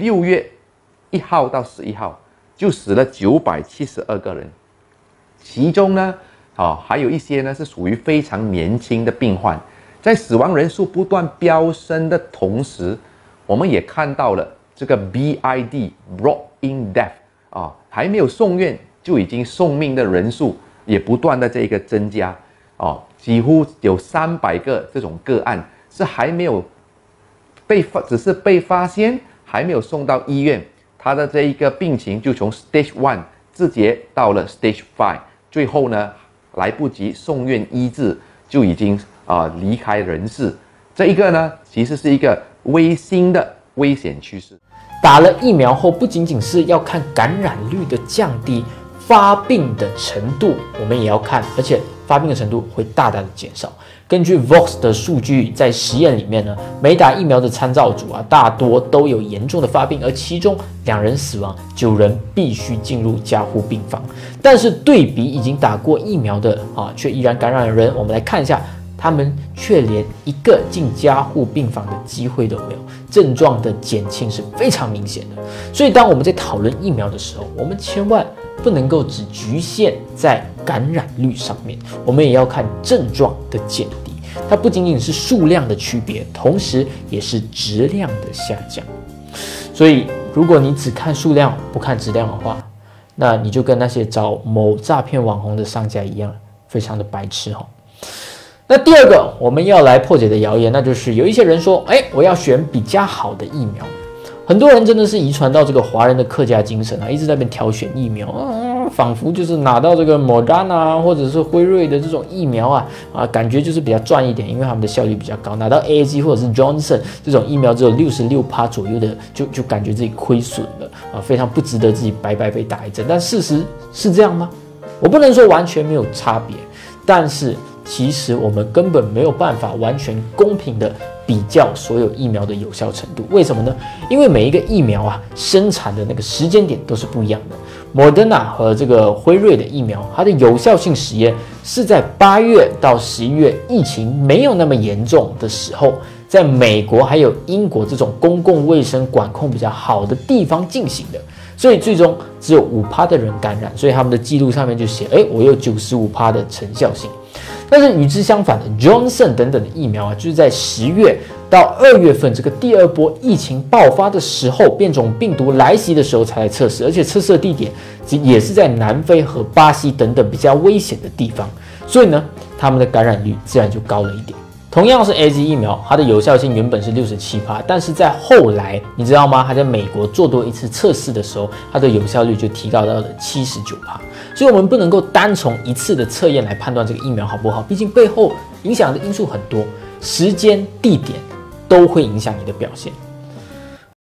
六月一号到十一号就死了九百七十二个人，其中呢，啊，还有一些呢是属于非常年轻的病患，在死亡人数不断飙升的同时，我们也看到了这个 BID brought in death 啊，还没有送院就已经送命的人数也不断的这个增加，哦，几乎有三百个这种个案是还没有被发，只是被发现。还没有送到医院，他的这一个病情就从 stage one 直接到了 stage five，最后呢来不及送院医治，就已经啊离开人世。这一个呢，其实是一个微新的危险趋势。打了疫苗后，不仅仅是要看感染率的降低，发病的程度我们也要看，而且发病的程度会大大的减少。根据 Vox 的数据，在实验里面呢，没打疫苗的参照组啊，大多都有严重的发病，而其中两人死亡，九人必须进入加护病房。但是对比已经打过疫苗的啊，却依然感染的人，我们来看一下，他们却连一个进加护病房的机会都没有，症状的减轻是非常明显的。所以当我们在讨论疫苗的时候，我们千万不能够只局限在感染率上面，我们也要看症状的减低。它不仅仅是数量的区别，同时也是质量的下降。所以，如果你只看数量不看质量的话，那你就跟那些找某诈骗网红的商家一样，非常的白痴哈。那第二个我们要来破解的谣言，那就是有一些人说，哎，我要选比较好的疫苗。很多人真的是遗传到这个华人的客家精神啊，一直在边挑选疫苗，仿佛就是拿到这个莫丹啊，或者是辉瑞的这种疫苗啊，啊，感觉就是比较赚一点，因为他们的效率比较高。拿到 A Z 或者是 Johnson 这种疫苗只有六十六趴左右的，就就感觉自己亏损了啊，非常不值得自己白白被打一针。但事实是这样吗？我不能说完全没有差别，但是其实我们根本没有办法完全公平的。比较所有疫苗的有效程度，为什么呢？因为每一个疫苗啊，生产的那个时间点都是不一样的。莫德纳和这个辉瑞的疫苗，它的有效性实验是在八月到十一月疫情没有那么严重的时候，在美国还有英国这种公共卫生管控比较好的地方进行的，所以最终只有五趴的人感染，所以他们的记录上面就写，哎，我有九十五趴的成效性。但是与之相反的，Johnson 等等的疫苗啊，就是在十月到二月份这个第二波疫情爆发的时候，变种病毒来袭的时候才来测试，而且测试的地点也是在南非和巴西等等比较危险的地方，所以呢，他们的感染率自然就高了一点。同样是 A Z 疫苗，它的有效性原本是六十七趴，但是在后来，你知道吗？它在美国做多一次测试的时候，它的有效率就提高到了七十九趴。所以，我们不能够单从一次的测验来判断这个疫苗好不好，毕竟背后影响的因素很多，时间、地点都会影响你的表现。